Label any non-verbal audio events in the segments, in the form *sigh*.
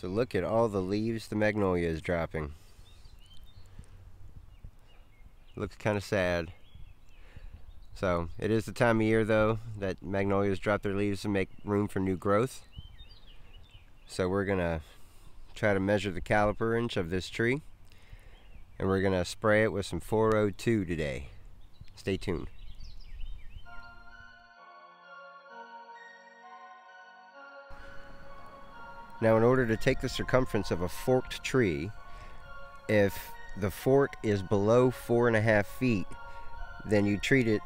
So look at all the leaves the magnolia is dropping. Looks kind of sad. So it is the time of year though that magnolias drop their leaves to make room for new growth. So we're gonna try to measure the caliper inch of this tree and we're gonna spray it with some 402 today. Stay tuned. Now in order to take the circumference of a forked tree, if the fork is below four and a half feet, then you treat it,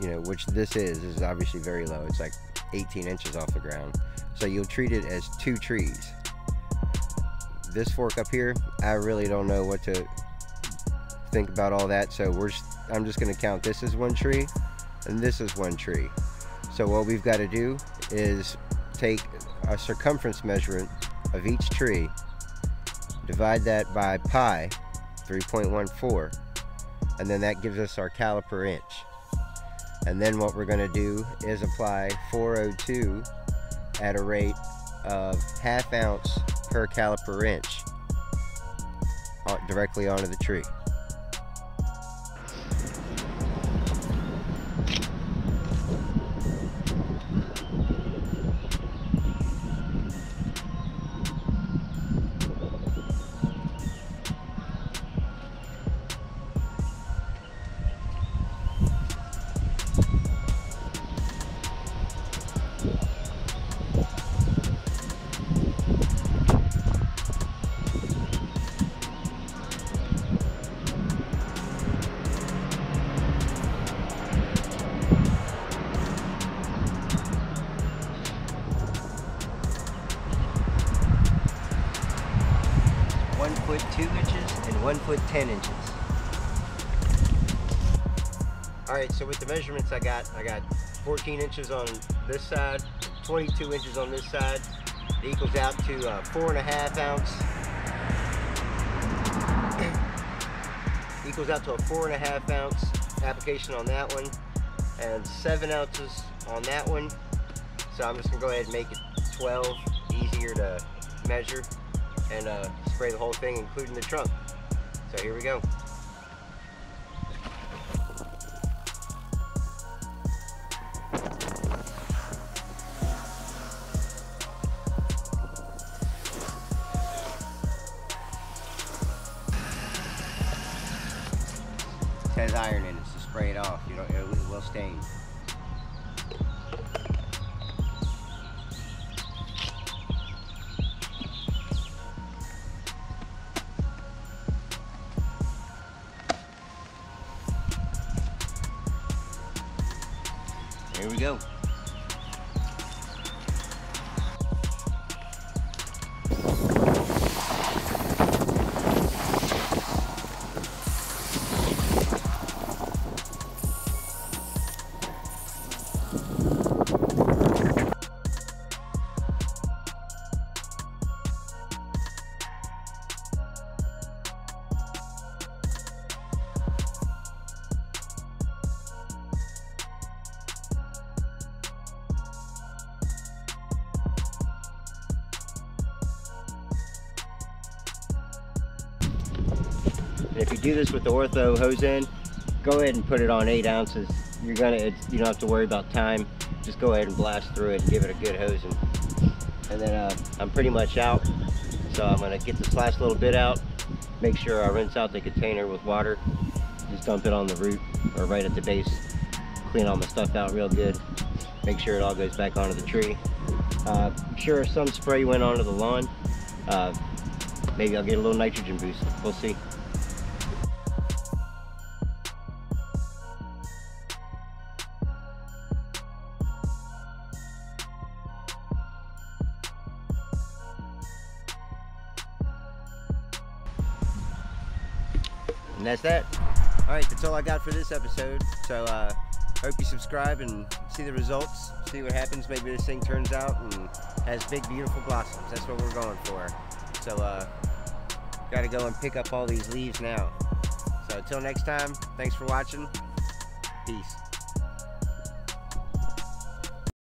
you know, which this is, is obviously very low. It's like 18 inches off the ground. So you'll treat it as two trees. This fork up here, I really don't know what to think about all that. So we're, just, I'm just gonna count this as one tree and this is one tree. So what we've got to do is take a circumference measurement of each tree, divide that by pi, 3.14, and then that gives us our caliper inch. And then what we're going to do is apply 402 at a rate of half ounce per caliper inch uh, directly onto the tree. One foot two inches and one foot ten inches. All right, so with the measurements I got, I got 14 inches on this side, 22 inches on this side. It equals out to uh, four and a half ounce. *coughs* equals out to a four and a half ounce application on that one and seven ounces on that one. So I'm just gonna go ahead and make it 12, easier to measure and uh, spray the whole thing, including the trunk. So here we go. Has iron in it, so spray it off. You know, it will stain. Here we go. If you do this with the ortho hose end, go ahead and put it on eight ounces. You're gonna, you don't have to worry about time. Just go ahead and blast through it and give it a good hosing. And then uh, I'm pretty much out. So I'm gonna get this last little bit out, make sure I rinse out the container with water. Just dump it on the root or right at the base. Clean all my stuff out real good. Make sure it all goes back onto the tree. Uh, I'm sure some spray went onto the lawn. Uh, maybe I'll get a little nitrogen boost. We'll see. And that's that. All right, that's all I got for this episode. So uh, hope you subscribe and see the results, see what happens. Maybe this thing turns out and has big, beautiful blossoms. That's what we're going for. So uh, got to go and pick up all these leaves now. So until next time, thanks for watching. Peace.